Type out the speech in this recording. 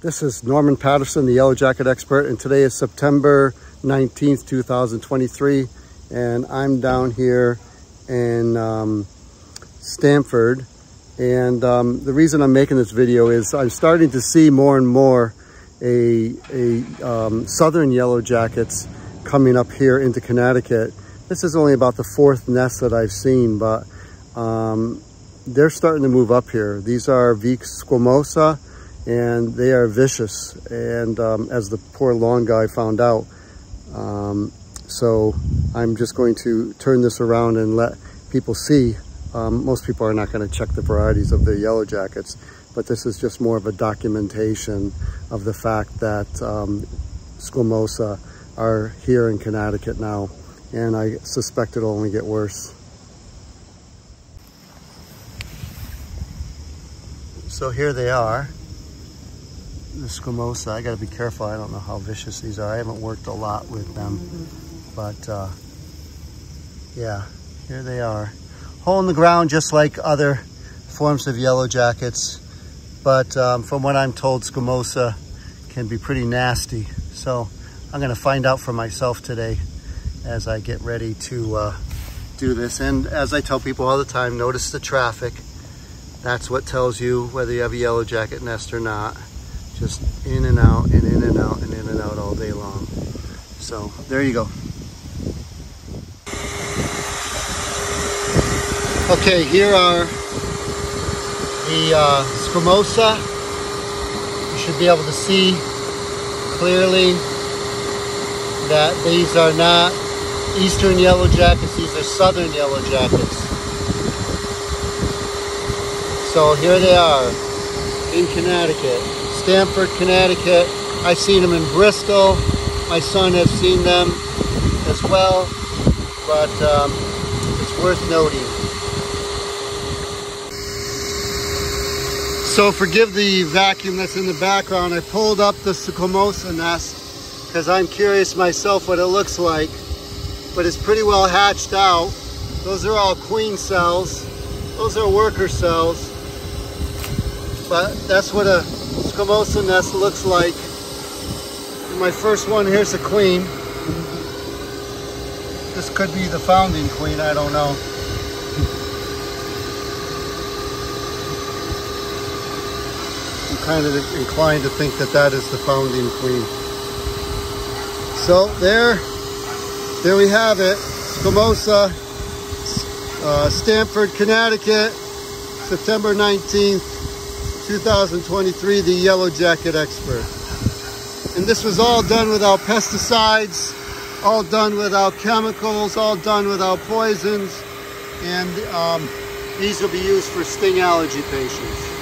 This is Norman Patterson, the Yellow Jacket expert, and today is September 19th, 2023, and I'm down here in um, Stamford. And um, the reason I'm making this video is I'm starting to see more and more a, a um, southern yellow jackets coming up here into Connecticut. This is only about the fourth nest that I've seen, but um, they're starting to move up here. These are Vespula squamosa and they are vicious. And um, as the poor lawn guy found out, um, so I'm just going to turn this around and let people see. Um, most people are not going to check the varieties of the yellow jackets, but this is just more of a documentation of the fact that um, squamosa are here in Connecticut now, and I suspect it'll only get worse. So here they are the squamosa. I got to be careful. I don't know how vicious these are. I haven't worked a lot with them, but uh, yeah, here they are. Hole in the ground, just like other forms of yellow jackets. But um, from what I'm told, squamosa can be pretty nasty. So I'm to find out for myself today as I get ready to uh, do this. And as I tell people all the time, notice the traffic. That's what tells you whether you have a yellow jacket nest or not just in and out and in and out and in and out all day long. So there you go. Okay, here are the uh. You should be able to see clearly that these are not eastern yellow jackets, these are southern yellow jackets. So here they are in Connecticut. Stamford, Connecticut. I've seen them in Bristol. My son has seen them as well, but um, it's worth noting. So forgive the vacuum that's in the background. I pulled up the squamosa nest because I'm curious myself what it looks like, but it's pretty well hatched out. Those are all queen cells. Those are worker cells, but that's what a Squamosa nest looks like. My first one, here's a queen. This could be the founding queen, I don't know. I'm kind of inclined to think that that is the founding queen. So there, there we have it. Squamosa, uh, Stamford, Connecticut, September 19th. 2023, the Yellow Jacket Expert. And this was all done without pesticides, all done without chemicals, all done without poisons. And um, these will be used for sting allergy patients.